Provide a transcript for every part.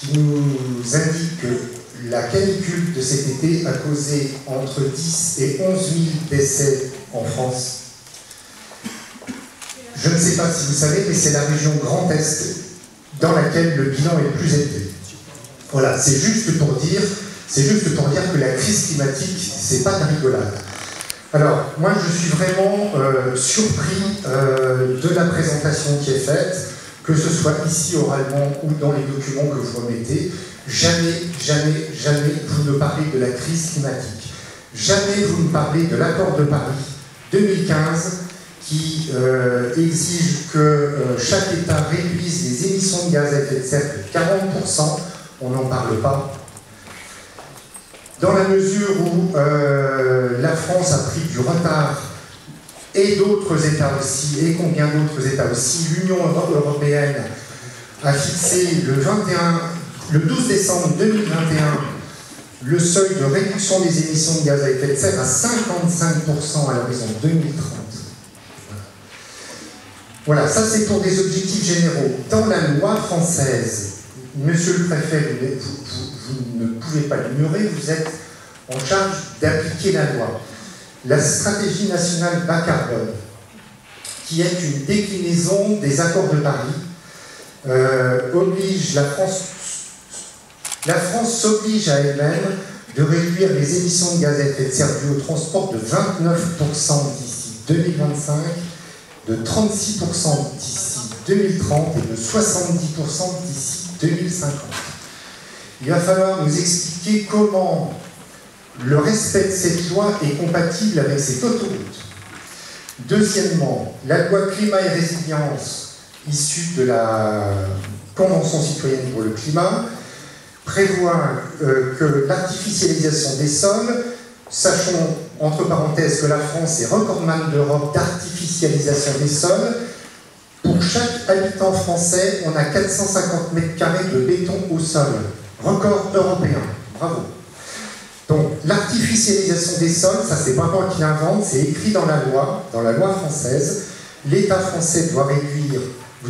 qui nous indique que la canicule de cet été a causé entre 10 et 11 000 décès en France. Je ne sais pas si vous savez, mais c'est la région Grand Est dans laquelle le bilan est le plus élevé. Voilà, c'est juste pour dire, c'est juste pour dire que la crise climatique, c'est pas de la rigolade. Alors, moi, je suis vraiment euh, surpris euh, de la présentation qui est faite, que ce soit ici oralement ou dans les documents que vous remettez. Jamais, jamais, jamais vous ne parlez de la crise climatique. Jamais vous ne parlez de l'accord de Paris 2015 qui euh, exige que chaque État réduise les émissions de gaz à effet de serre de 40%. On n'en parle pas dans la mesure où euh, la France a pris du retard et d'autres États aussi, et combien d'autres États aussi, l'Union européenne a fixé le, 21, le 12 décembre 2021 le seuil de réduction des émissions de gaz à effet de serre à 55% à l'horizon 2030. Voilà, ça c'est pour des objectifs généraux. Dans la loi française, Monsieur le préfet, vous ne pouvez pas l'ignorer, vous êtes en charge d'appliquer la loi. La stratégie nationale bas carbone, qui est une déclinaison des accords de Paris, euh, oblige la France, la France s'oblige à elle-même de réduire les émissions de gaz à effet de serre dues au transport de 29% d'ici 2025, de 36% d'ici 2030 et de 70% d'ici 2050 il va falloir nous expliquer comment le respect de cette loi est compatible avec cette autoroute. Deuxièmement, la loi climat et résilience issue de la Convention citoyenne pour le climat prévoit euh, que l'artificialisation des sols, sachons entre parenthèses que la France est recordman d'Europe d'artificialisation des sols, pour chaque habitant français, on a 450 mètres carrés de béton au sol record européen. Bravo. Donc l'artificialisation des sols, ça c'est pas moi qui l'invente, c'est écrit dans la loi, dans la loi française. L'État français doit réduire,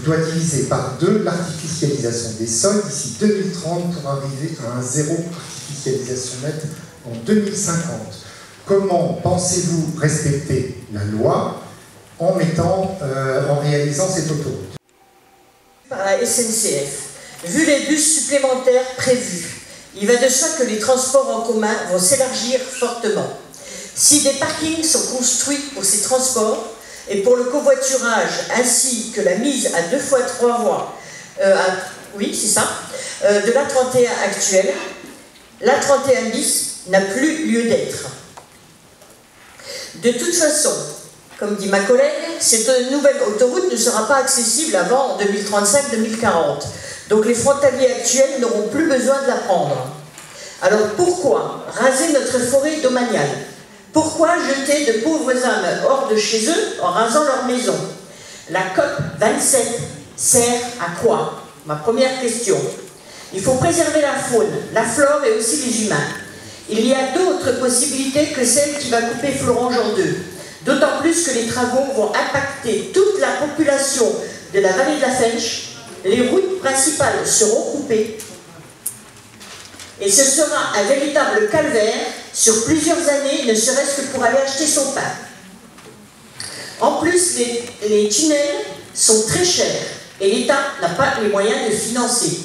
doit diviser par deux l'artificialisation des sols d'ici 2030 pour arriver à un zéro artificialisation nette en 2050. Comment pensez-vous respecter la loi en mettant, euh, en réalisant cette autoroute? Par la SNCF. Vu les bus supplémentaires prévus, il va de soi que les transports en commun vont s'élargir fortement. Si des parkings sont construits pour ces transports et pour le covoiturage, ainsi que la mise à deux fois trois voies, euh, oui c'est ça, euh, de l'A31 actuelle, l'A31 bis n'a plus lieu d'être. De toute façon, comme dit ma collègue, cette nouvelle autoroute ne sera pas accessible avant 2035-2040. Donc les frontaliers actuels n'auront plus besoin de la prendre. Alors pourquoi raser notre forêt domaniale? Pourquoi jeter de pauvres âmes hors de chez eux en rasant leur maison? La COP 27 sert à quoi? Ma première question. Il faut préserver la faune, la flore et aussi les humains. Il y a d'autres possibilités que celle qui va couper Florange en deux. D'autant plus que les travaux vont impacter toute la population de la vallée de la Fench les routes principales seront coupées et ce sera un véritable calvaire sur plusieurs années, ne serait-ce que pour aller acheter son pain. En plus, les, tunnels sont très chers et l'État n'a pas les moyens de financer.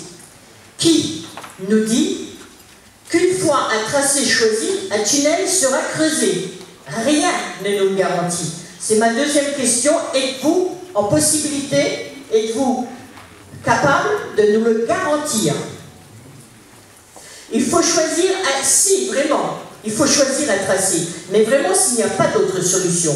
Qui nous dit qu'une fois un tracé choisi, un tunnel sera creusé? Rien ne nous garantit. C'est ma deuxième question. Êtes-vous en possibilité, êtes-vous capable de nous le garantir. Il faut choisir, si vraiment, il faut choisir un tracé, mais vraiment s'il n'y a pas d'autre solution.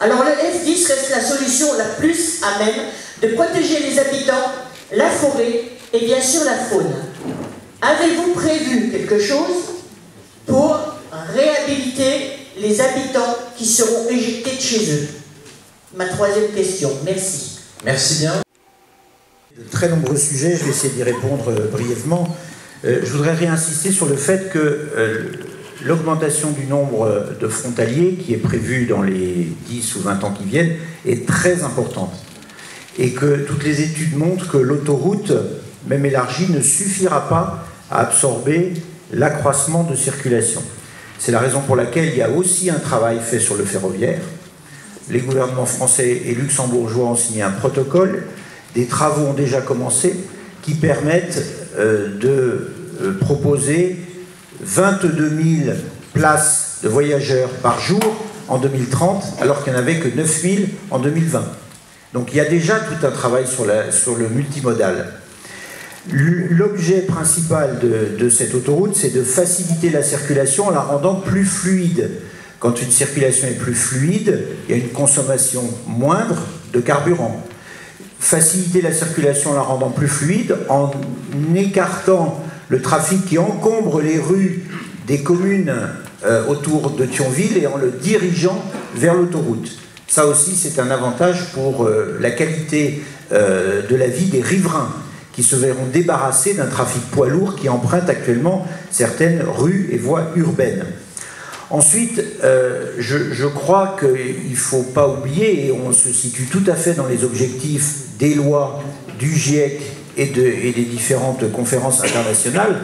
Alors le F10 reste la solution la plus à même de protéger les habitants, la forêt et bien sûr la faune. Avez-vous prévu quelque chose pour réhabiliter les habitants qui seront éjectés de chez eux? Ma troisième question. Merci. Merci bien de très nombreux sujets, je vais essayer d'y répondre euh, brièvement. Euh, je voudrais réinsister sur le fait que euh, l'augmentation du nombre de frontaliers qui est prévue dans les 10 ou 20 ans qui viennent est très importante. Et que toutes les études montrent que l'autoroute même élargie, ne suffira pas à absorber l'accroissement de circulation. C'est la raison pour laquelle il y a aussi un travail fait sur le ferroviaire. Les gouvernements français et luxembourgeois ont signé un protocole. Des travaux ont déjà commencé qui permettent euh, de euh, proposer 22 000 places de voyageurs par jour en 2030, alors qu'il n'y en avait que 9 000 en 2020. Donc il y a déjà tout un travail sur, sur le multimodal. L'objet principal de, cette autoroute, c'est de faciliter la circulation en la rendant plus fluide. Quand une circulation est plus fluide, il y a une consommation moindre de carburant. Faciliter la circulation en la rendant plus fluide en écartant le trafic qui encombre les rues des communes euh, autour de Thionville et en le dirigeant vers l'autoroute. Ça aussi, c'est un avantage pour euh, la qualité euh, de la vie des riverains qui se verront débarrassés d'un trafic poids lourd qui emprunte actuellement certaines rues et voies urbaines. Ensuite, euh, je, crois qu'il ne faut pas oublier, et on se situe tout à fait dans les objectifs des lois du GIEC et, des différentes conférences internationales,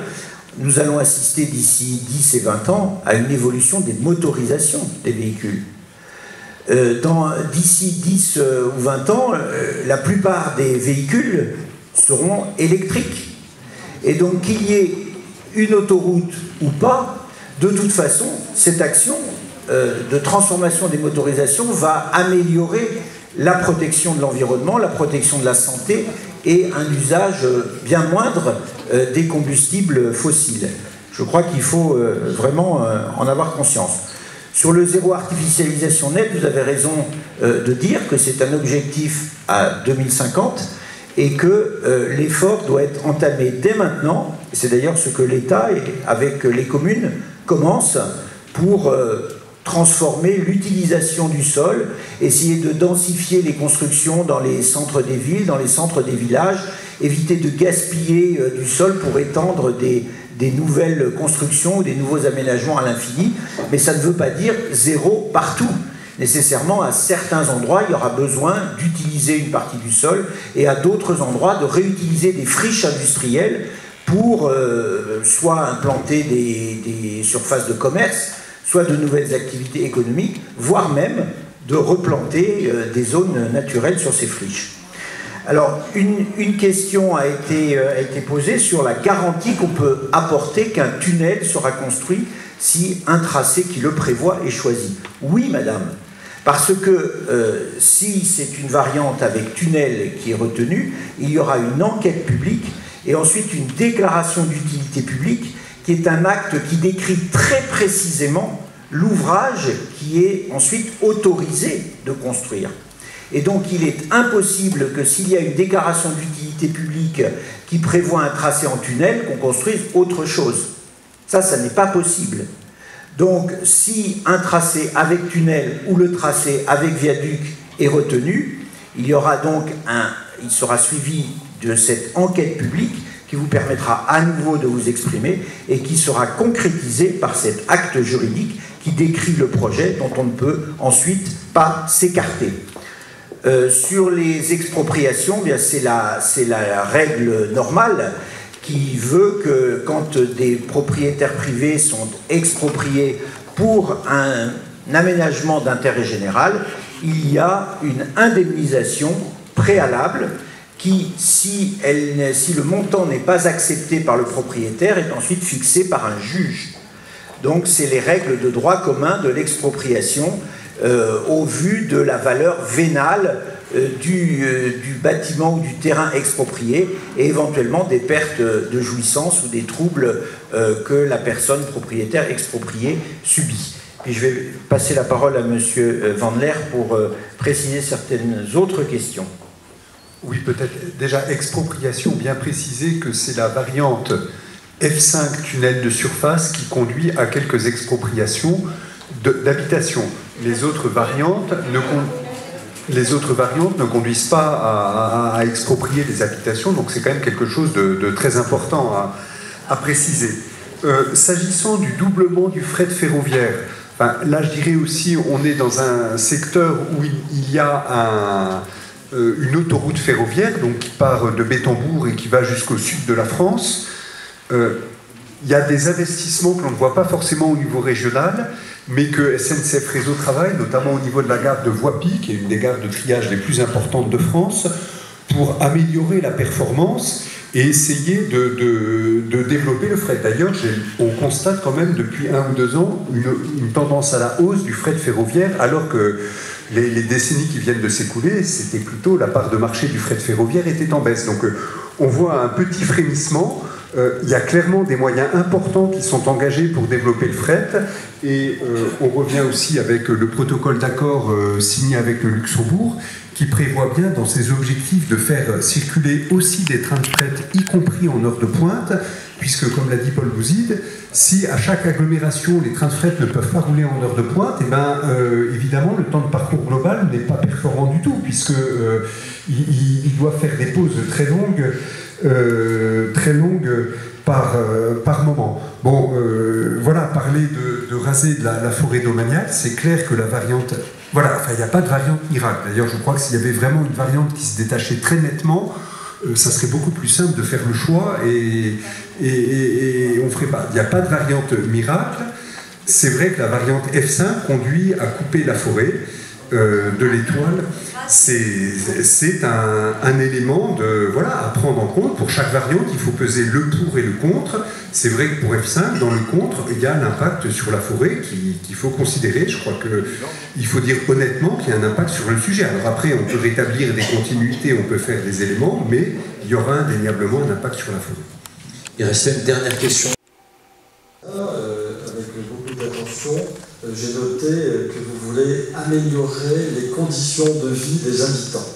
nous allons assister d'ici 10 et 20 ans à une évolution des motorisations des véhicules. Euh, d'ici 10 euh, ou 20 ans, la plupart des véhicules seront électriques. Et donc qu'il y ait une autoroute ou pas, de toute façon, cette action euh, de transformation des motorisations va améliorer la protection de l'environnement, la protection de la santé et un usage bien moindre euh, des combustibles fossiles. Je crois qu'il faut euh, vraiment en avoir conscience. Sur le zéro artificialisation net, vous avez raison de dire que c'est un objectif à 2050 et que l'effort doit être entamé dès maintenant. C'est d'ailleurs ce que l'État, avec les communes, commence pour euh, transformer l'utilisation du sol, essayer de densifier les constructions dans les centres des villes, dans les centres des villages, éviter de gaspiller euh, du sol pour étendre des, des nouvelles constructions ou des nouveaux aménagements à l'infini. Mais ça ne veut pas dire zéro partout nécessairement à certains endroits, il y aura besoin d'utiliser une partie du sol et à d'autres endroits de réutiliser des friches industrielles pour euh, soit implanter des, surfaces de commerce, soit de nouvelles activités économiques, voire même de replanter euh, des zones naturelles sur ces friches. Alors, une, question a été, euh, a été, posée sur la garantie qu'on peut apporter qu'un tunnel sera construit si un tracé qui le prévoit est choisi. Oui, madame, parce que si c'est une variante avec tunnel qui est retenue, il y aura une enquête publique et ensuite une déclaration d'utilité publique qui est un acte qui décrit très précisément l'ouvrage qui est ensuite autorisé de construire. Et donc il est impossible que s'il y a une déclaration d'utilité publique qui prévoit un tracé en tunnel, qu'on construise autre chose. Ça, ça n'est pas possible. Donc, si un tracé avec tunnel ou le tracé avec viaduc est retenu, il y aura donc un, il sera suivi de cette enquête publique qui vous permettra à nouveau de vous exprimer et qui sera concrétisé par cet acte juridique qui décrit le projet dont on ne peut ensuite pas s'écarter. Euh, sur les expropriations, eh c'est la, la, règle normale qui veut que quand des propriétaires privés sont expropriés pour un aménagement d'intérêt général, il y a une indemnisation préalable qui, si, le montant n'est pas accepté par le propriétaire, est ensuite fixé par un juge. Donc c'est les règles de droit commun de l'expropriation euh, au vu de la valeur vénale euh, euh, du, bâtiment ou du terrain exproprié et éventuellement des pertes de jouissance ou des troubles que la personne propriétaire expropriée subit. Puis je vais passer la parole à M. Van Leer pour préciser certaines autres questions. Oui, peut-être déjà expropriation, bien préciser que c'est la variante F5 tunnel de surface qui conduit à quelques expropriations d'habitation. Les autres variantes ne, les conduisent pas à, exproprier des habitations, donc c'est quand même quelque chose de, très important à, préciser. Euh, s'agissant du doublement du fret ferroviaire, là je dirais aussi on est dans un secteur où il, y a euh, une autoroute ferroviaire donc, qui part de Bétambourg et qui va jusqu'au sud de la France. Euh, il y a des investissements que l'on ne voit pas forcément au niveau régional, mais que SNCF Réseau travaille, notamment au niveau de la gare de Voipy, qui est une des gares de triage les plus importantes de France, pour améliorer la performance et essayer de, développer le fret. D'ailleurs, on constate quand même depuis un ou deux ans une, tendance à la hausse du fret ferroviaire, alors que les, décennies qui viennent de s'écouler, c'était plutôt la part de marché du fret ferroviaire était en baisse. Donc euh, on voit un petit frémissement. Euh, il y a clairement des moyens importants qui sont engagés pour développer le fret. Et euh, on revient aussi avec le protocole d'accord signé avec le Luxembourg, qui prévoit bien dans ses objectifs de faire circuler aussi des trains de fret, y compris en heure de pointe, puisque comme l'a dit Paul Bouzide, si à chaque agglomération les trains de fret ne peuvent pas rouler en heure de pointe, eh ben, euh, évidemment le temps de parcours global n'est pas performant du tout, puisque euh, il, doit faire des pauses très longues, euh, très longues par, par moment. Bon, voilà, parler de, raser de la, la forêt domaniale, c'est clair que la variante voilà, enfin, il n'y a pas de variante miracle. D'ailleurs, je crois que s'il y avait vraiment une variante qui se détachait très nettement, euh, ça serait beaucoup plus simple de faire le choix et, on ne ferait pas. Il n'y a pas de variante miracle. C'est vrai que la variante F5 conduit à couper la forêt euh, de l'étoile c'est un, élément de, voilà, à prendre en compte. Pour chaque variante, il faut peser le pour et le contre. C'est vrai que pour F5, dans le contre, il y a l'impact sur la forêt qu'il faut considérer. Je crois qu'il faut dire honnêtement qu'il y a un impact sur le sujet. Alors après, on peut rétablir des continuités, on peut faire des éléments, mais il y aura indéniablement un impact sur la forêt. Il restait une dernière question. Euh, avec beaucoup d'attention. Euh, j'ai noté euh, que vous voulez améliorer les conditions de vie des habitants.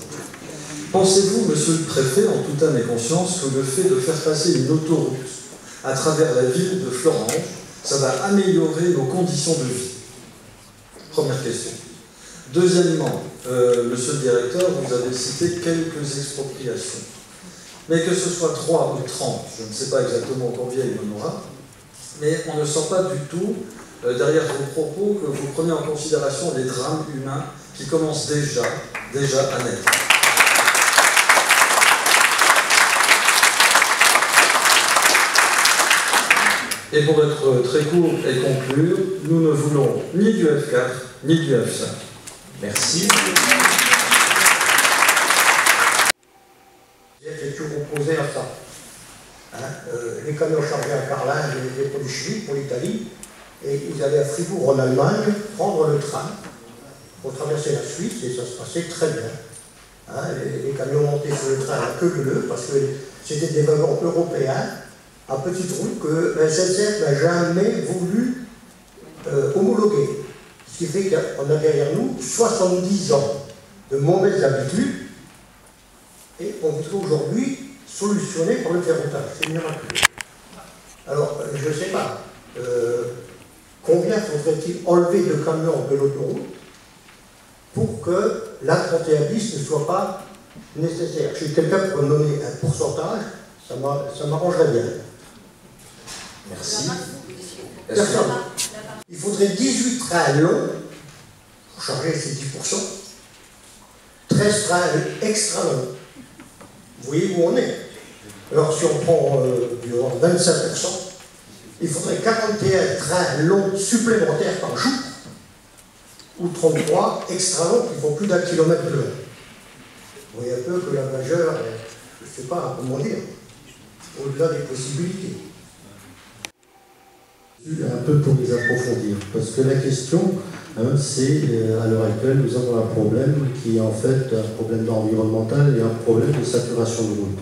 Pensez-vous, monsieur le préfet, en toute âme et conscience, que le fait de faire passer une autoroute à travers la ville de Florange, ça va améliorer nos conditions de vie? Première question. Deuxièmement, euh, monsieur le directeur, vous avez cité quelques expropriations. Mais que ce soit 3 ou 30, je ne sais pas exactement combien il y en aura, mais on ne sent pas du tout euh, derrière vos propos que vous prenez en considération les drames humains qui commencent déjà, déjà à naître. Et pour être très court et conclure, nous ne voulons ni du F4 ni du F5. Merci. J'ai à ça. Hein, euh, les camions chargés à les, les produits chimiques pour l'Italie, et ils allaient à Fribourg en Allemagne prendre le train pour traverser la Suisse et ça se passait très bien. Hein, les, camions montaient sur le train à queue leu parce que c'était des wagons européens à petite route que la SNCF n'a jamais voulu euh, homologuer. Ce qui fait qu'on a derrière nous 70 ans de mauvaises habitudes et on voudrait aujourd'hui solutionner par le ferrotage. C'est miraculeux. Alors, je ne sais pas. Euh, Combien faudrait-il enlever de camions de l'autoroute pour que la 31 bis ne soit pas nécessaire? Si quelqu'un pour me donner un pourcentage, ça m'arrangerait bien. Merci. Personne. Il faudrait 18 trains longs pour charger ces 10%, 13 trains extra longs. Vous voyez où on est? Alors si on prend euh, 25%, il faudrait 41 trains longs supplémentaires par jour, ou 33 extra longs qui font plus d'un kilomètre de long. Vous voyez un peu que la majeure, je ne sais pas comment dire, au-delà des possibilités. Un peu pour les approfondir, parce que la question, hein, c'est euh, à l'heure actuelle, nous avons un problème qui est en fait un problème environnemental et un problème de saturation de route.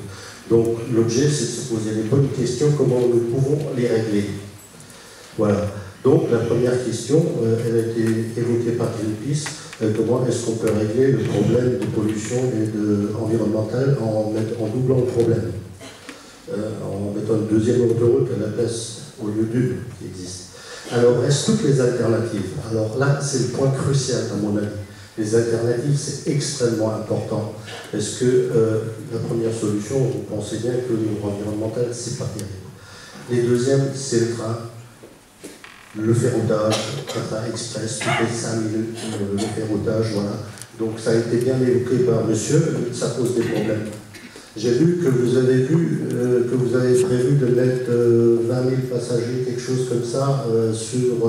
Donc l'objet, c'est de se poser les bonnes questions, comment nous pouvons les régler. Voilà. Donc la première question, euh, elle a été évoquée par Greenpeace, euh, comment est-ce qu'on peut régler le problème de pollution et de, environnementale en, en doublant le problème, euh, en mettant une deuxième autoroute à la place au lieu d'une qui existe. Alors, est-ce toutes les alternatives? Alors là, c'est le point crucial à mon avis. Les alternatives, c'est extrêmement important. Est-ce que euh, la première solution, vous pensez bien que l'environnemental, c'est pas terrible. Les deuxièmes, c'est le train, le ferroutage, le train express, toutes les 5 minutes, le, ferroutage, voilà. Donc ça a été bien évoqué par monsieur, ça pose des problèmes. J'ai vu que vous avez vu euh, que vous avez prévu de mettre 20 000 passagers, quelque chose comme ça, sur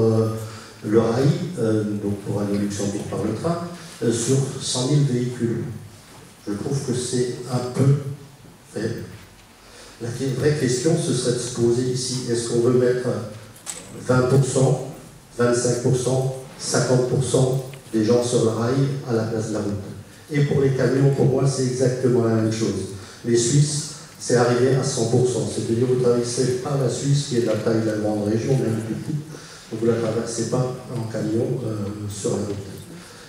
le rail, donc pour aller au Luxembourg par le train, sur 100 000 véhicules. Je trouve que c'est un peu faible. La vraie question, ce serait de se poser ici, est-ce qu'on veut mettre 20%, 25%, 50% des gens sur le rail à la place de la route? Et pour les camions, pour moi, c'est exactement la même chose. Les Suisses, c'est arrivé à 100%. C'est-à-dire vous ne traversez pas la Suisse, qui est de la taille de la grande région, même plus petite, vous ne la traversez pas en camion euh, sur la route.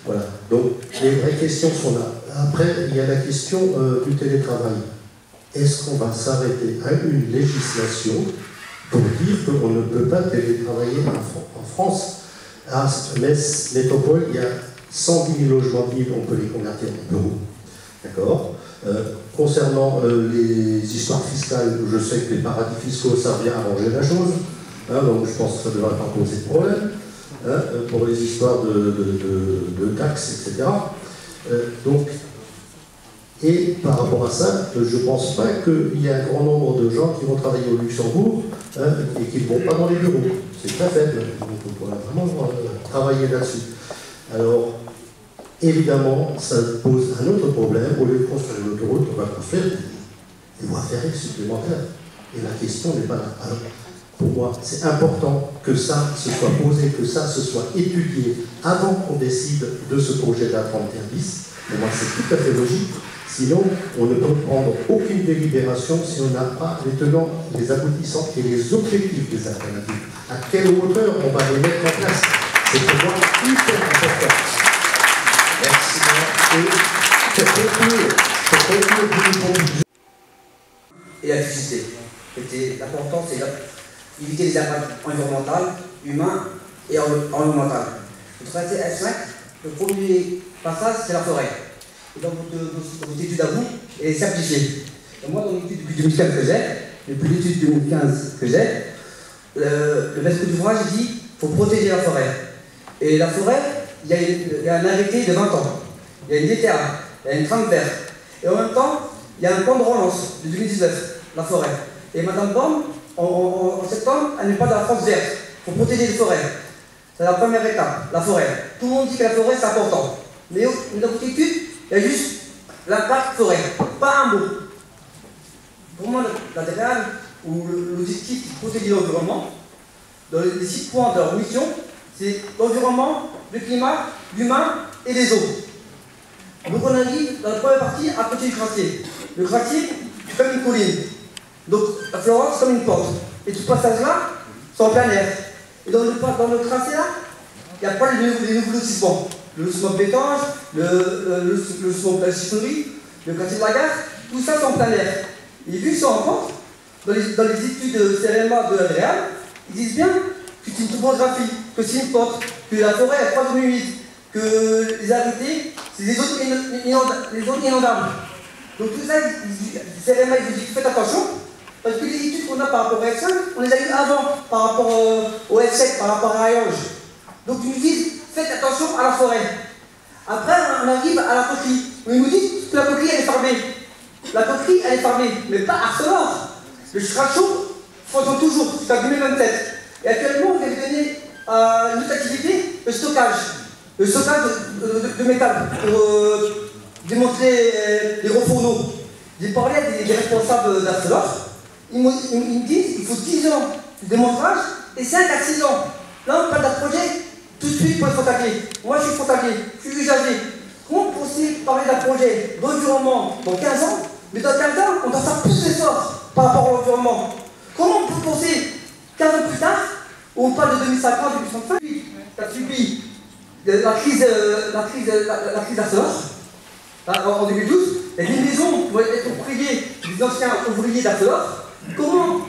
Voilà. Donc, les vraies questions sont là. Après, il y a la question euh, du télétravail est-ce qu'on va s'arrêter à une législation pour dire qu'on ne peut pas télétravailler en, France? À Metz Métropole, il y a 110 000 logements vides, on peut les convertir en bureaux. D'accord? Euh, Concernant euh, les histoires fiscales, je sais que les paradis fiscaux, ça vient arranger la chose. Hein, donc je pense que ça ne devrait pas poser de problème hein, euh, pour les histoires de, taxes, etc. donc et par rapport à ça, je ne pense pas qu'il y ait un grand nombre de gens qui vont travailler au Luxembourg hein, et qui ne vont pas dans les bureaux. C'est très faible. Donc on pourra vraiment euh, travailler là-dessus. Alors, évidemment, ça pose un autre problème. Au lieu de construire une autoroute, on va construire des voies ferrées supplémentaires. Et la question n'est pas là. Alors, pour moi, c'est important que ça se soit posé, que ça se soit étudié avant qu'on décide de ce projet de la 31 bis. Pour moi, c'est tout à fait logique. Sinon, on ne peut prendre aucune délibération si on n'a pas les tenants, les aboutissants et les objectifs des alternatives. À quelle hauteur on va les mettre en place? C'est pour moi hyper important. Merci. Et la fixité. L'important, c'est d'éviter les impacts environnementaux, humains et environnementaux. Le traité F5, le premier passage, c'est la forêt dans votre, étude à vous est simplifiée. moi, dans l'étude depuis 2015 que j'ai, depuis l'étude 2015 que j'ai, le, maître d'ouvrage dit qu'il faut protéger la forêt. Et la forêt, il y, a un arrêté de 20 ans. Il y a une DTA, il y a une trame verte. Et en même temps, il y a un plan de relance de 2019, la forêt. Et Madame Borne, en, septembre, elle n'est pas la France verte. Faut protéger les forêts. C'est la première étape, la forêt. Tout le monde dit que la forêt, c'est important. Mais dans étude, il y a juste l'impact forêt, pas un mot. Pour moi, l'intérêt ou l'objectif de protéger l'environnement, dans les six points de leur mission, c'est l'environnement, le climat, l'humain et les eaux. Donc on arrive dans la première partie à côté du glacier. Le c'est comme une colline. Donc la Florence, comme une porte. Et tout passage-là, c'est en plein air. Et dans le, dans tracé là, il n'y a pas les, les nouveaux lotissements? Le smoke d'étange, le, le, smoke de la le quartier de la gare, tout ça c'est en plein air. Et vu ça en compte, dans les, dans les études de CRMA de l'Adréal, ils disent bien que c'est une topographie, que c'est une porte, que la forêt est pas humide, que les arrêtés, c'est des zones, inondables. Donc tout ça, CRMA ils vous disent faites attention, parce que les études qu'on a par rapport au F5, on les a eues avant, par rapport au F7, par rapport à Rayonge. Donc ils nous disent faites attention à la forêt. Après, on arrive à la coquille. On nous dit que la coquille, elle est fermée. La coquille, elle est fermée, mais pas Arcelor. Le chaud fonctionne toujours jusqu'à 2027. Et actuellement, on de donner euh, une autre activité, le stockage. Le stockage de, métal pour euh, démontrer euh, les gros fourneaux. J'ai parlé des, des responsables d'Arcelor. Ils, me disent qu'il faut 10 ans de démontrage et 5 à 6 ans. Là, on parle d'un projet tout de suite pour être frontalier. Moi, je suis frontalier, je suis usager. Comment possible parler d'un projet d'environnement dans 15 ans, mais dans 15 ans, on doit faire plus d'efforts par rapport à l'environnement? Comment on peut penser 15 ans plus tard, on parle de 2050, 2065, qui a subi la crise, la crise, la, crise hein, en 2012, et des maisons vont être ouvriers, des anciens ouvriers d'Arcelor. Comment,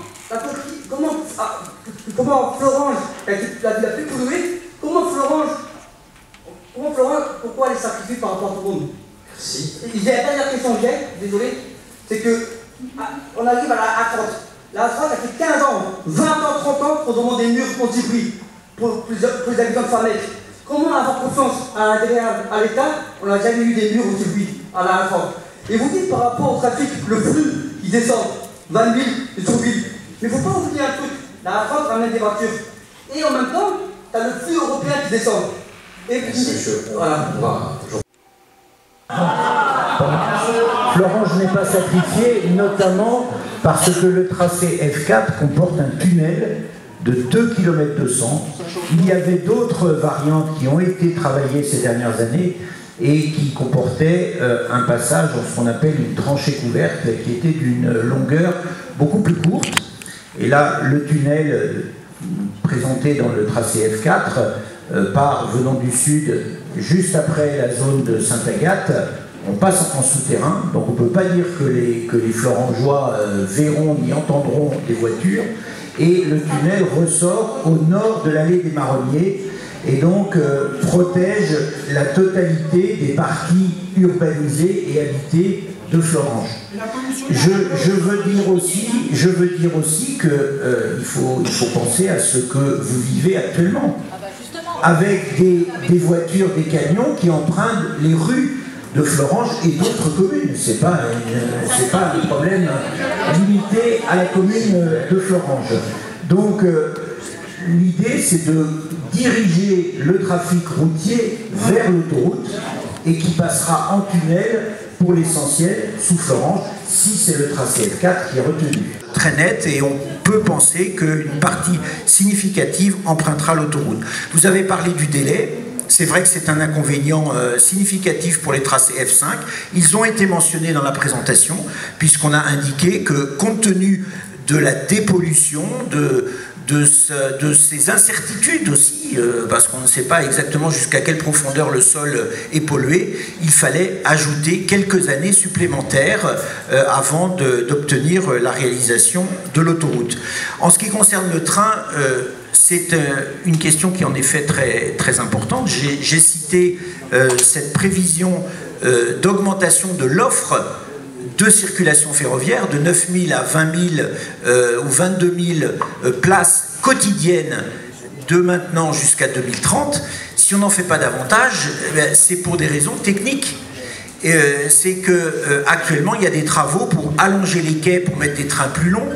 comment, ah, comment Florange, la ville la plus polluée, Comment Florence, comment Florence, pourquoi elle est sacrifiée par rapport à tout le monde? Merci. Il y a la dernière question que j'ai, désolé, c'est que ah, on arrive à la A30. La A30 a fait 15 ans, 20 ans, 30 ans pour demander murs anti-bruit pour, pour, les habitants de Farnec. Comment avoir confiance à, à l'État? On n'a jamais eu des murs au circuit à la réforme. Et vous dites par rapport au trafic, le flux qui descend, 20 000 et sur Mais il ne faut pas oublier un truc. La réforme ramène des voitures. Et en même temps, tu as le flux européen qui descend. Et voilà. Florange n'est pas sacrifié, notamment parce que le tracé F4 comporte un tunnel de 2 km 200. Il y avait d'autres variantes qui ont été travaillées ces dernières années et qui comportaient euh, un passage en ce qu'on appelle une tranchée couverte qui était d'une longueur beaucoup plus courte. Et là, le tunnel euh, présenté dans le tracé F4 euh, part venant du sud juste après la zone de Sainte-Agathe on passe en souterrain, donc on ne peut pas dire que les, que les Florangeois verront ni entendront des voitures, et le tunnel ressort au nord de l'allée des Marronniers, et donc euh, protège la totalité des parties urbanisées et habitées de Florange. Je, veux dire aussi, je veux dire aussi que euh, il, faut, il faut penser à ce que vous vivez actuellement, ah bah, avec des, des voitures, des camions qui empruntent les rues de Florange et d'autres communes. Ce n'est pas, pas un problème limité à la commune de Florange. Donc euh, l'idée c'est de diriger le trafic routier vers l'autoroute et qui passera en tunnel pour l'essentiel sous Florange si c'est le tracé F4 qui est retenu. Très net et on peut penser qu'une partie significative empruntera l'autoroute. Vous avez parlé du délai. C'est vrai que c'est un inconvénient euh, significatif pour les tracés F5. Ils ont été mentionnés dans la présentation, puisqu'on a indiqué que compte tenu de la dépollution, de, de, ces incertitudes aussi, euh, parce qu'on ne sait pas exactement jusqu'à quelle profondeur le sol est pollué, il fallait ajouter quelques années supplémentaires euh, avant d'obtenir la réalisation de l'autoroute. En ce qui concerne le train, c'est euh, une question qui est en effet très, très importante. J'ai cité cette prévision d'augmentation de l'offre de circulation ferroviaire de 9 000 à 20 000 ou 22 000 places quotidiennes de maintenant jusqu'à 2030. Si on n'en fait pas davantage, eh c'est pour des raisons techniques. c'est que actuellement il y a des travaux pour allonger les quais pour mettre des trains plus longs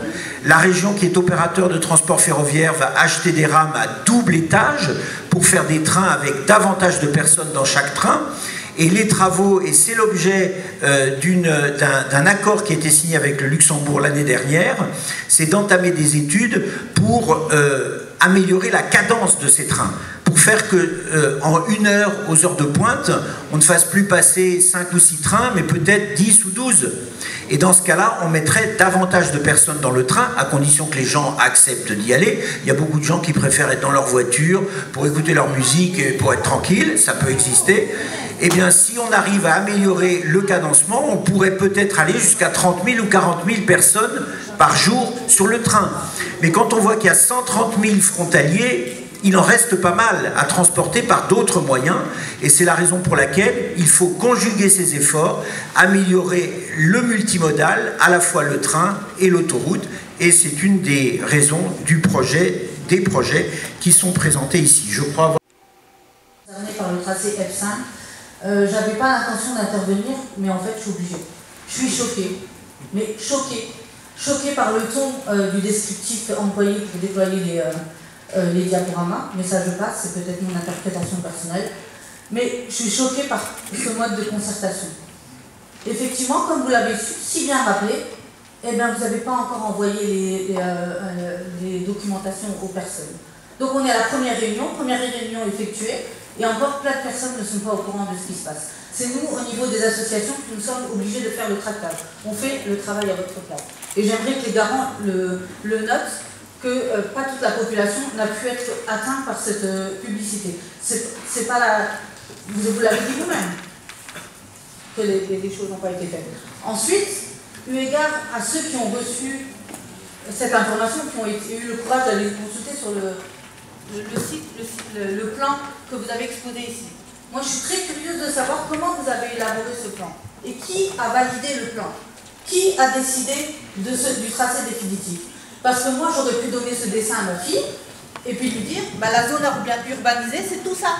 la région qui est opérateur de transport ferroviaire va acheter des rames à double étage pour faire des trains avec davantage de personnes dans chaque train. Et les travaux, et c'est l'objet euh, d'un accord qui a été signé avec le Luxembourg l'année dernière, c'est d'entamer des études pour euh, améliorer la cadence de ces trains faire que euh, en une heure aux heures de pointe, on ne fasse plus passer 5 ou 6 trains, mais peut-être 10 ou 12. Et dans ce cas-là, on mettrait davantage de personnes dans le train, à condition que les gens acceptent d'y aller. Il y a beaucoup de gens qui préfèrent être dans leur voiture pour écouter leur musique et pour être tranquille, ça peut exister. Eh bien, si on arrive à améliorer le cadencement, on pourrait peut-être aller jusqu'à 30 000 ou 40 000 personnes par jour sur le train. Mais quand on voit qu'il y a 130 000 frontaliers, il en reste pas mal à transporter par d'autres moyens, et c'est la raison pour laquelle il faut conjuguer ces efforts, améliorer le multimodal, à la fois le train et l'autoroute, et c'est une des raisons du projet, des projets qui sont présentés ici. Je crois avoir... par le tracé F5, euh, j'avais pas l'intention d'intervenir, mais en fait je suis obligée. Je suis choquée, mais choquée. Choquée par le ton euh, du descriptif employé pour déployer les... Euh, euh, les diaporamas, mais ça je passe, c'est peut-être mon interprétation personnelle. Mais je suis choquée par ce mode de concertation. Effectivement, comme vous l'avez si bien rappelé, eh bien, vous n'avez pas encore envoyé les, euh, euh, les, documentations aux personnes. Donc on est à la première réunion, première réunion effectuée, et encore plein de personnes ne sont pas au courant de ce qui se passe. C'est nous, au niveau des associations, qui nous sommes obligés de faire le tractage. On fait le travail à votre place. Et j'aimerais que les garants le notent, que euh, pas toute la population n'a pu être atteinte par cette euh, publicité. C'est pas la. Vous, l'avez dit vous-même, que les, choses n'ont pas été faites. Ensuite, eu égard à ceux qui ont reçu cette information, qui ont eu le courage d'aller consulter sur le, le, site, le, plan que vous avez exposé ici. Moi, je suis très curieuse de savoir comment vous avez élaboré ce plan et qui a validé le plan. Qui a décidé du tracé définitif? Parce que moi, j'aurais pu donner ce dessin à ma fille et puis lui dire, bah, la zone urbanisée, c'est tout ça.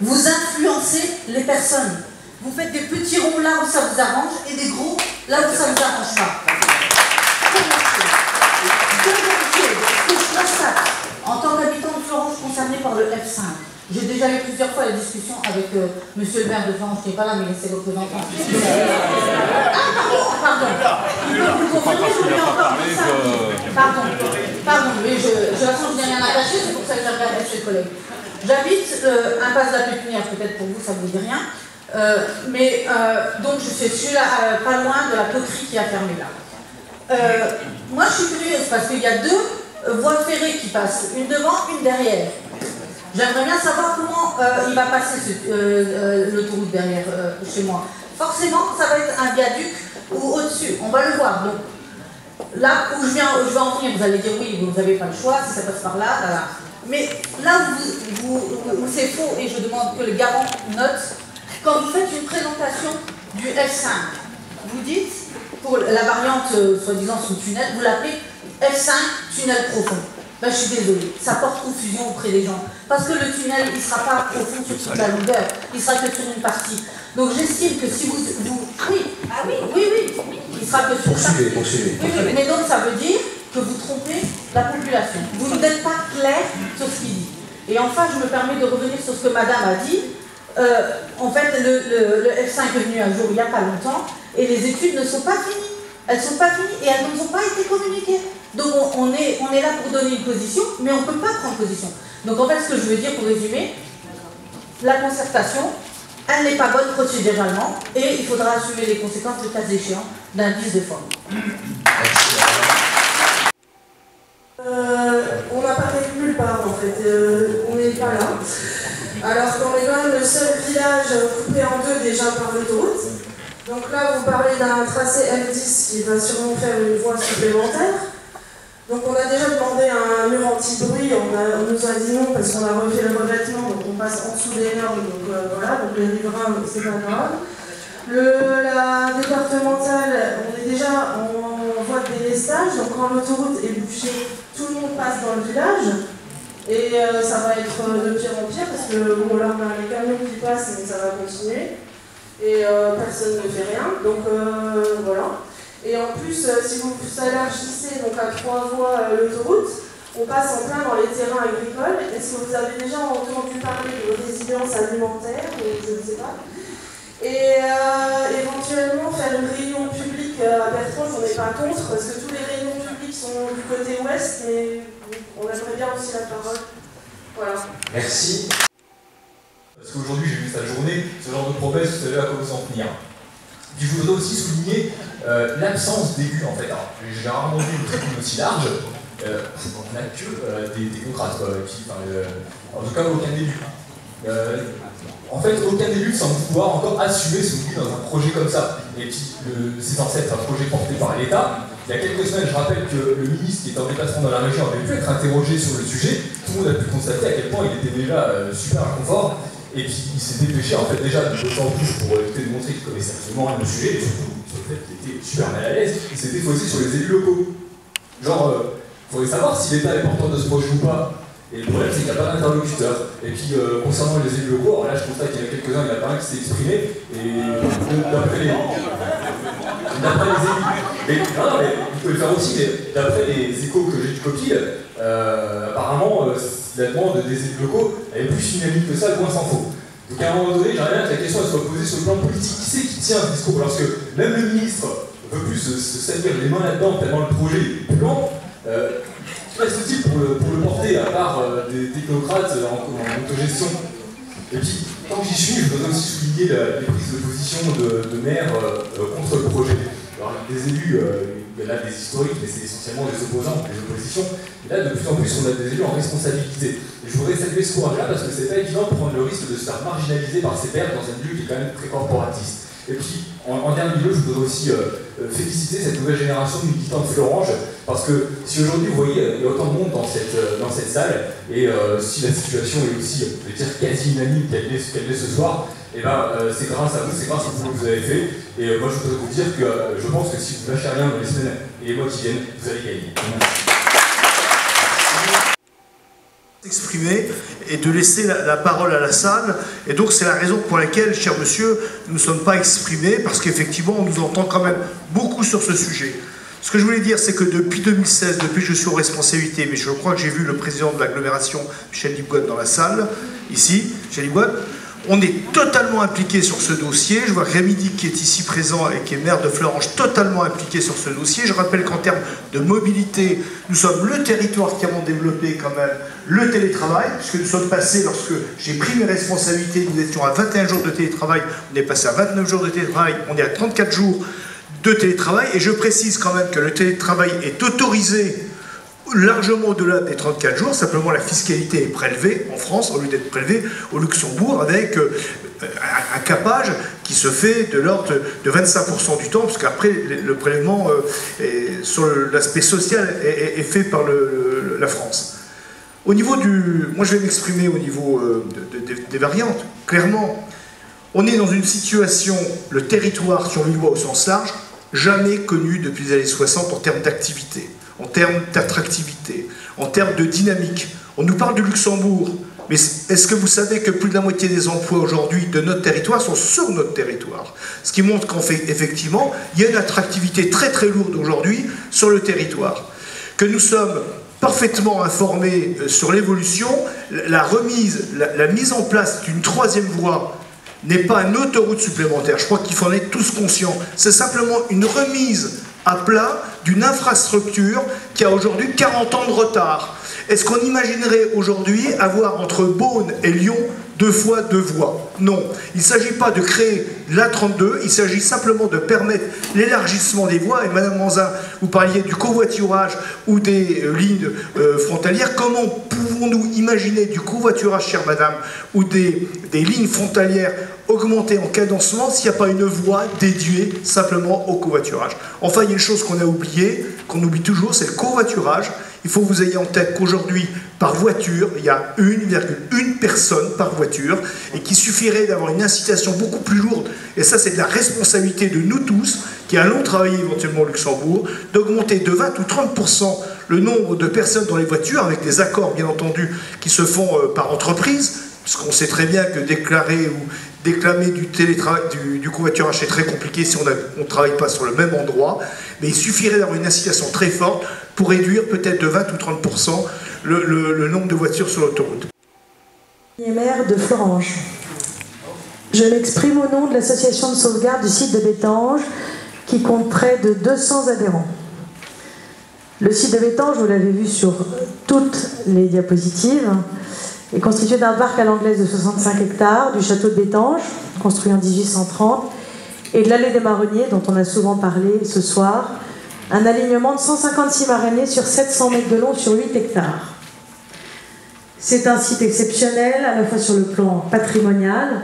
Vous influencez les personnes. Vous faites des petits ronds là où ça vous arrange et des gros là où ça ne vous arrange pas. Je constate en tant qu'habitant de Florence concerné par le F5, j'ai déjà eu plusieurs fois la discussion avec euh, monsieur le maire de Florence, qui n'est pas là, mais c'est représentant. Ah, pardon, pardon. Il peut vous confirmer, je voulais encore dire ça. Pardon, pardon, mais je, je, je n'ai rien à cacher, c'est pour ça que j'ai regardé chez le collègue. J'habite euh, impasse de la Pépinière, peut-être pour vous, ça ne vous dit rien. Euh, mais euh, donc, je suis, je suis là, pas loin de la poterie qui a fermé là. Euh, moi, je suis curieuse parce qu'il y a deux voies ferrées qui passent, une devant, une derrière. J'aimerais bien savoir comment euh, il va passer euh, euh, l'autoroute derrière chez moi. Forcément, ça va être un viaduc ou au-dessus. On va le voir. Donc, là où je, viens, je vais en venir, vous allez dire oui, vous n'avez pas le choix, si ça passe par là, là, là. Mais là où, vous, c'est faux, et je demande que le garant note, quand vous faites une présentation du F5, vous dites, pour la variante soi-disant sous tunnel, vous l'appelez F5 tunnel profond. Ben, je suis désolée, ça porte confusion auprès des gens. Parce que le tunnel, il ne sera pas profond sur toute la longueur, il sera que sur une partie. Donc j'estime que si vous, vous... Oui, ah oui, oui, oui, il sera que sur une partie. Oui, oui, mais donc ça veut dire que vous trompez la population. Vous n'êtes pas clair sur ce qu'il dit. Et enfin, je me permets de revenir sur ce que madame a dit. Euh, en fait, le, le- le F5 est venu un jour il n'y a pas longtemps et les études ne sont pas finies. Elles ne sont pas finies et elles ne nous ont pas été communiquées. Donc on, est, là pour donner une position, mais on ne peut pas prendre position. Donc en fait, ce que je veux dire pour résumer, la concertation, elle n'est pas bonne procéduralement et il faudra assumer les conséquences, le cas échéant, d'un vice de forme. Euh, on apparaît nulle part en fait, Euh, on n'est pas là. Alors qu'on est quand même le seul village coupé en deux déjà par l'autoroute. Donc là, vous parlez d'un tracé F10 qui va sûrement faire une voie supplémentaire. Donc on a déjà demandé un mur anti-bruit, on, nous a dit non parce qu'on a refait le revêtement, donc on passe en dessous des normes, donc euh, voilà, donc les riverains, c'est pas grave. Le, la départementale, on est déjà en voie de délestage, donc quand l'autoroute est bouchée, tout le monde passe dans le village. Et euh, ça va être euh, de pire en pire parce que bon, là on a les camions qui passent, mais ça va continuer. Et personne ne fait rien. Donc voilà. Et en plus, euh, si vous élargissez donc à trois voies euh, l'autoroute, on passe en plein dans les terrains agricoles. Est-ce que vous avez déjà entendu parler de résilience alimentaire Je ne sais pas? Et euh, éventuellement faire une réunion publique à Bertrand, j'en ai pas contre, parce que tous les réunions publiques sont du côté ouest, mais on aimerait bien aussi la parole. Voilà. Merci. Parce qu'aujourd'hui, j'ai vu sa journée, ce genre de promesses, vous savez à quoi vous en tenir. Puis je voudrais aussi souligner euh, l'absence d'élus en fait. J'ai rarement vu une tribune aussi large. Euh, on n'a que euh, des quoi, qui, euh, en tout cas aucun élu. Euh, en fait, aucun élu semble pouvoir encore assumer qu'il dit dans un projet comme ça. Et puis, c'est censé être un projet porté par l'État. Il y a quelques semaines, je rappelle que le ministre qui était en déplacement dans la région avait pu être interrogé sur le sujet. Tout le monde a pu constater à quel point il était déjà euh, super inconfort. Et puis, il s'est dépêché, en fait, déjà, de d'autant plus pour éviter de montrer qu'il connaissait absolument rien le sujet, et surtout sur le fait qu'il était super mal à l'aise, il s'était faussé sur les élus locaux. Genre, euh, faudrait savoir si l'État est porteur de ce projet ou pas. Et le problème, c'est qu'il n'y a pas d'interlocuteur. Et puis, euh, concernant les élus locaux, alors là, je constate qu'il y en a quelques-uns, il n'y en a pas un qui s'est exprimé, et d'après les, d'après les élus, mais, non, mais vous pouvez le faire aussi, mais d'après les échos que j'ai du copie, euh, apparemment, euh, des élus locaux, elle est plus unanime que ça, loin s'en faut. Donc à un moment donné, j'aimerais bien que la question soit posée sur le plan politique. Qui c'est qui tient ce discours? Parce que même le ministre veut plus se, se salir les mains là-dedans, tellement le projet est plus long. Euh, reste-t-il pour le, pour le porter, à part euh, des technocrates en, en autogestion? Et puis, tant que j'y suis, je voudrais aussi souligner les prises de position de, de maires euh, euh, contre le projet. Alors, des élus, euh, il y en a des historiques, mais c'est essentiellement des opposants, des oppositions. Et là, de plus en plus, on a des élus en responsabilité. Et je voudrais saluer ce courage-là parce que c'est pas évident de prendre le risque de se faire marginaliser par ses pairs dans un lieu qui est quand même très corporatiste. Et puis, en, dernier lieu, je voudrais aussi euh, euh, féliciter cette nouvelle génération de militants de Florange, parce que si aujourd'hui, vous voyez, il y a autant de monde dans cette, euh, dans cette salle, et si la situation est aussi, je vais dire, quasi unanime qu'elle est, qu'elle est ce soir, et ben, c'est grâce à vous, c'est grâce au boulot que vous avez fait. Et euh, moi, je voudrais vous dire que euh, je pense que si vous lâchez rien dans les semaines et les mois qui viennent, vous allez gagner. Merci. s'exprimer et de laisser la, parole à la salle. Et donc c'est la raison pour laquelle, cher monsieur, nous ne sommes pas exprimés, parce qu'effectivement, on nous entend quand même beaucoup sur ce sujet. Ce que je voulais dire, c'est que depuis 2016, depuis que je suis aux responsabilités, mais je crois que j'ai vu le président de l'agglomération, Michel Libotte, dans la salle, ici, Michel Libotte, on est totalement impliqué sur ce dossier. Je vois Rémi Dick qui est ici présent et qui est maire de Florange totalement impliqué sur ce dossier. Je rappelle qu'en termes de mobilité, nous sommes le territoire qui avons développé quand même le télétravail, puisque nous sommes passés, lorsque j'ai pris mes responsabilités, nous étions à 21 jours de télétravail, on est passé à 29 jours de télétravail, on est à 34 jours de télétravail. Et je précise quand même que le télétravail est autorisé largement au-delà des 34 jours, simplement la fiscalité est prélevée en France au lieu d'être prélevée au Luxembourg avec euh, un capage qui se fait de l'ordre de 25% du temps, parce qu'après le prélèvement euh, sur l'aspect social est, fait par la France. Au niveau du... Moi je vais m'exprimer au niveau euh, des variantes. Clairement, on est dans une situation, le territoire sur au sens large, jamais connu depuis les années 60 en termes d'activité en termes d'attractivité, en termes de dynamique. On nous parle du Luxembourg, mais est-ce que vous savez que plus de la moitié des emplois aujourd'hui de notre territoire sont sur notre territoire? Ce qui montre qu'en fait, effectivement, il y a une attractivité très très lourde aujourd'hui sur le territoire. Que nous sommes parfaitement informés euh, sur l'évolution, la remise, la, mise en place d'une troisième voie n'est pas une autoroute supplémentaire. Je crois qu'il faut en être tous conscients. C'est simplement une remise à plat d'une infrastructure qui a aujourd'hui 40 ans de retard. Est-ce qu'on imaginerait aujourd'hui avoir entre Beaune et Lyon deux fois deux voies Non. Il ne s'agit pas de créer l'A32, il s'agit simplement de permettre l'élargissement des voies. Et Madame Manzin, vous parliez du covoiturage ou des euh, lignes euh, frontalières. Comment pouvons-nous imaginer du covoiturage, chère Madame, ou des, lignes frontalières augmenter en cadencement s'il n'y a pas une voie dédiée simplement au covoiturage? Enfin, il y a une chose qu'on a oubliée, qu'on oublie toujours, c'est le covoiturage. Il faut que vous ayez en tête qu'aujourd'hui, par voiture, il y a 1,1 personne par voiture et qu'il suffirait d'avoir une incitation beaucoup plus lourde, et ça c'est de la responsabilité de nous tous, qui allons travailler éventuellement au Luxembourg, d'augmenter de 20 ou 30% le nombre de personnes dans les voitures, avec des accords bien entendu qui se font euh, par entreprise, puisqu'on sait très bien que déclarer ou déclamer du télétravail, du, du covoiturage, c'est très compliqué si on ne travaille pas sur le même endroit, mais il suffirait d'avoir une incitation très forte pour réduire peut-être de 20 ou 30% le, nombre de voitures sur l'autoroute. de. Je m'exprime au nom de l'association de sauvegarde du site de Bétange qui compte près de 200 adhérents. Le site de Bétange, vous l'avez vu sur toutes les diapositives, est constitué d'un parc à l'anglaise de 65 hectares, du château de Bétange, construit en 1830, et de l'allée des marronniers, dont on a souvent parlé ce soir, un alignement de 156 marronniers sur 700 mètres de long sur 8 hectares. C'est un site exceptionnel, à la fois sur le plan patrimonial,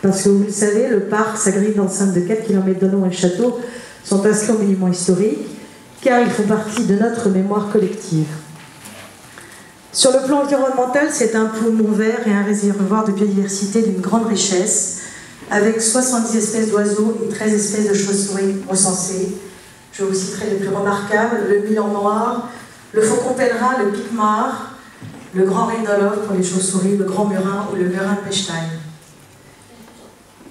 parce que vous le savez, le parc, sa grille d'enceinte de 4 km de long et le château sont inscrits au monument historique, car ils font partie de notre mémoire collective. Sur le plan environnemental, c'est un poumon vert et un réservoir de biodiversité d'une grande richesse, avec 70 espèces d'oiseaux et 13 espèces de chauves-souris recensées. Je vous citerai les plus remarquables, le milan noir, le faucon pèlerin, le pic le grand rhinolophe pour les chauves-souris, le grand murin ou le murin Pechstein.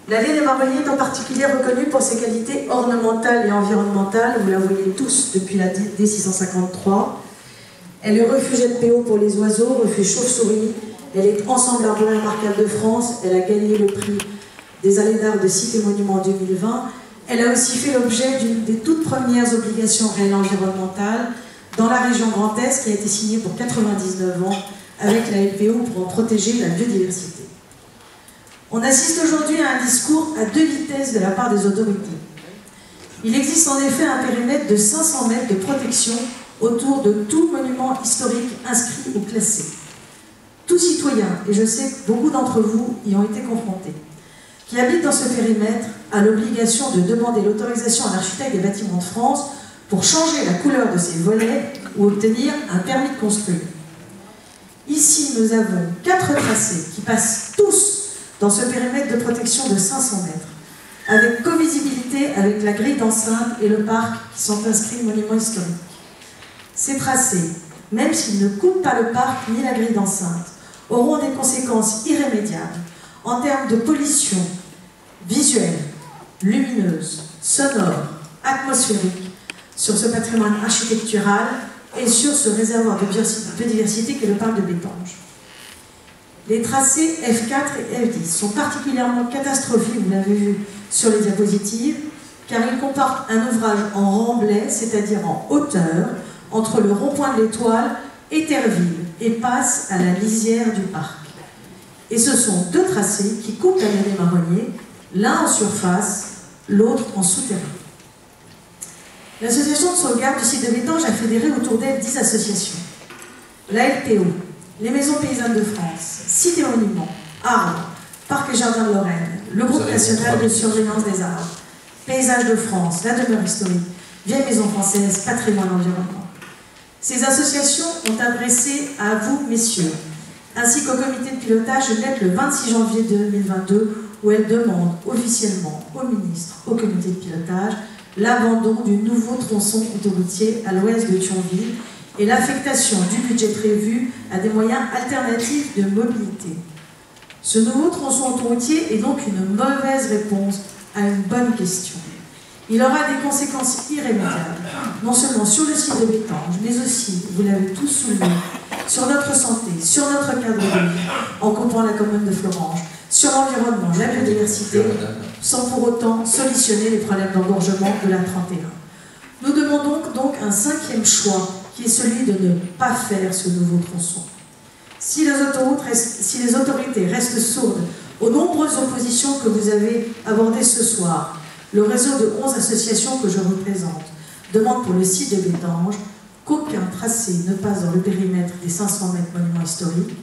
La ville des Marronniers est en particulier reconnue pour ses qualités ornementales et environnementales, vous la voyez tous depuis la D653, elle est refuge LPO pour les oiseaux, refuge chauve-souris. Elle est ensemble arbre remarquable de France. Elle a gagné le prix des allées d'art de Cité Monument en 2020. Elle a aussi fait l'objet d'une des toutes premières obligations réelles environnementales dans la région Grand Est qui a été signée pour 99 ans avec la LPO pour en protéger la biodiversité. On assiste aujourd'hui à un discours à deux vitesses de la part des autorités. Il existe en effet un périmètre de 500 mètres de protection autour de tout monument historique inscrit ou classé. Tout citoyen, et je sais que beaucoup d'entre vous y ont été confrontés, qui habite dans ce périmètre a l'obligation de demander l'autorisation à l'architecte des bâtiments de France pour changer la couleur de ses volets ou obtenir un permis de construire. Ici, nous avons quatre tracés qui passent tous dans ce périmètre de protection de 500 mètres, avec co-visibilité avec la grille d'enceinte et le parc qui sont inscrits monument historique. Ces tracés même s'ils ne coupent pas le parc ni la grille d'enceinte, auront des conséquences irrémédiables en termes de pollution visuelle, lumineuse, sonore, atmosphérique, sur ce patrimoine architectural et sur ce réservoir de biodiversité qu'est le parc de Bétange. Les tracés F4 et F10 sont particulièrement catastrophiques, vous l'avez vu sur les diapositives, car ils comportent un ouvrage en remblai, c'est-à-dire en hauteur, entre le rond-point de l'Étoile et Terreville, et passent à la lisière du parc. Et ce sont deux tracés qui coupent la des marronniers, l'un en surface, l'autre en souterrain. L'association de sauvegarde du site de Bétange a fédéré autour d'elle 10 associations. La LPO, les Maisons Paysannes de France, Cité Monument, Arles, Parc et Jardin de Lorraine, le Groupe National de Surveillance des Arts, Paysages de France, la demeure historique, Vieille Maison Française, Patrimoine Environnement. Ces associations ont adressé à vous, messieurs, ainsi qu'au comité de pilotage une lettre le 26 janvier 2022 où elles demandent officiellement au ministre, au comité de pilotage, l'abandon du nouveau tronçon autoroutier à l'ouest de Thionville et l'affectation du budget prévu à des moyens alternatifs de mobilité. Ce nouveau tronçon autoroutier est donc une mauvaise réponse à une bonne question. Il aura des conséquences irrémédiables, non seulement sur le site de Bétange, mais aussi, vous l'avez tous souligné, sur notre santé, sur notre cadre de vie, en coupant la commune de Florange, sur l'environnement, la biodiversité, sans pour autant solutionner les problèmes d'engorgement de la 31. Nous demandons donc un cinquième choix qui est celui de ne pas faire ce nouveau tronçon. Si les, si les autorités restent sourdes aux nombreuses oppositions que vous avez abordées ce soir, le réseau de 11 associations que je représente demande pour le site de Bétange qu'aucun tracé ne passe dans le périmètre des 500 mètres monuments historiques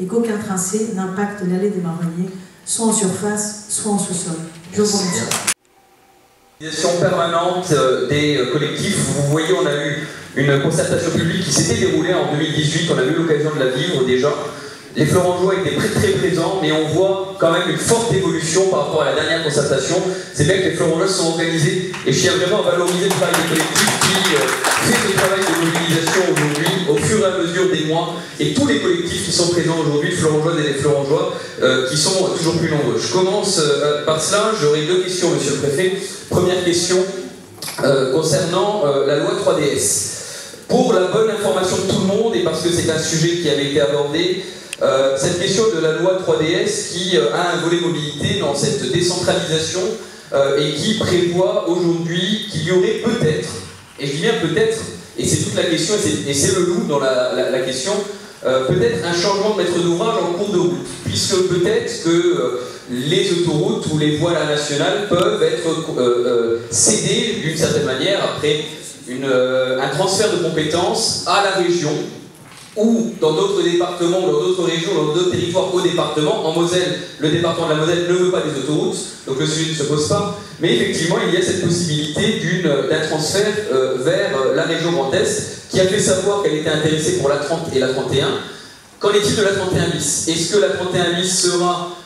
et qu'aucun tracé n'impacte l'allée des marronniers, soit en surface, soit en sous-sol. Je vous remercie. permanente euh, des euh, collectifs. Vous voyez, on a eu une concertation publique qui s'était déroulée en 2018, on a eu l'occasion de la vivre déjà. Les Florangeois étaient très très présents, mais on voit quand même une forte évolution par rapport à la dernière concertation. C'est bien que les Florangeois sont organisés et je tiens vraiment à valoriser le travail des collectifs qui euh, fait ce travail de mobilisation aujourd'hui au fur et à mesure des mois et tous les collectifs qui sont présents aujourd'hui, les Florangeois et les Florangeois, euh, qui sont toujours plus nombreux. Je commence euh, par cela, j'aurai deux questions, monsieur le préfet. Première question concernant la loi 3DS. Pour la bonne information de tout le monde, et parce que c'est un sujet qui avait été abordé, euh, cette question de la loi 3DS qui euh, a un volet mobilité dans cette décentralisation euh, et qui prévoit aujourd'hui qu'il y aurait peut-être, et je dis bien peut-être, et c'est toute la question, et c'est le loup dans la, question, peut-être un changement de maître d'ouvrage en cours de route, puisque peut-être que les autoroutes ou les voiles nationales peuvent être cédées d'une certaine manière après un transfert de compétences à la région ou dans d'autres départements, dans d'autres régions, dans d'autres territoires au département. En Moselle, le département de la Moselle ne veut pas des autoroutes, donc le sujet ne se pose pas. Mais effectivement, il y a cette possibilité d'un transfert euh, vers euh, la région Grand Est, qui a fait savoir qu'elle était intéressée pour la 30 et la 31. Qu'en est-il de la 31 bis? Est-ce que la 31 bis sera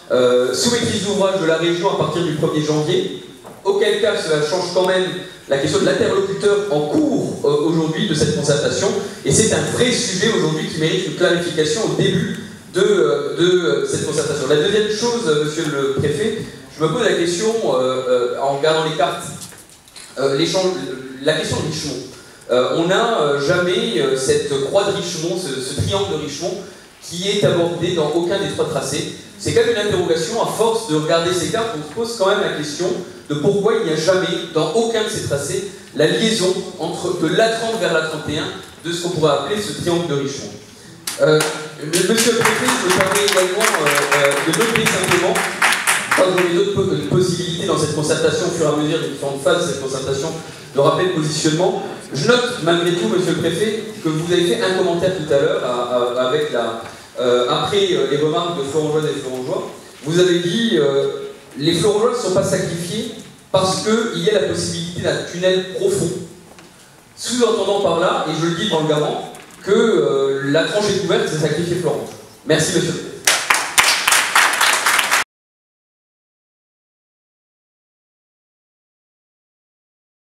sous maîtrise d'ouvrage de la région à partir du 1er janvier? Auquel cas, cela change quand même la question de l'interlocuteur en cours euh, aujourd'hui de cette concertation. Et c'est un vrai sujet aujourd'hui qui mérite une clarification au début de, euh, de, euh, cette concertation. La deuxième chose, monsieur le préfet, je me pose la question, en regardant les cartes, la question de Richemont. on n'a jamais cette croix de Richemont, ce, ce triangle de Richemont, qui est abordé dans aucun des trois tracés. C'est quand même une interrogation, à force de regarder ces cartes, on se pose quand même la question de pourquoi il n'y a jamais, dans aucun de ces tracés, la liaison entre de l'A30 vers l'A31 de ce qu'on pourrait appeler ce triangle de Richemont. Euh, monsieur le préfet, je me permets également euh, euh, de noter simplement, quand on a d'autres possibilités dans cette concertation, au fur et à mesure des différentes phases de cette concertation, de rappeler le positionnement. Je note malgré tout, monsieur le préfet, que vous avez fait un commentaire tout à l'heure après les remarques de Florangeois et Florangeois. Vous avez dit les Florangeois ne sont pas sacrifiés parce qu'il y a la possibilité d'un tunnel profond. Sous-entendant par là, et je le dis dans le garant, que euh, la tranche est couverte, c'est sacrifier Florange. Merci monsieur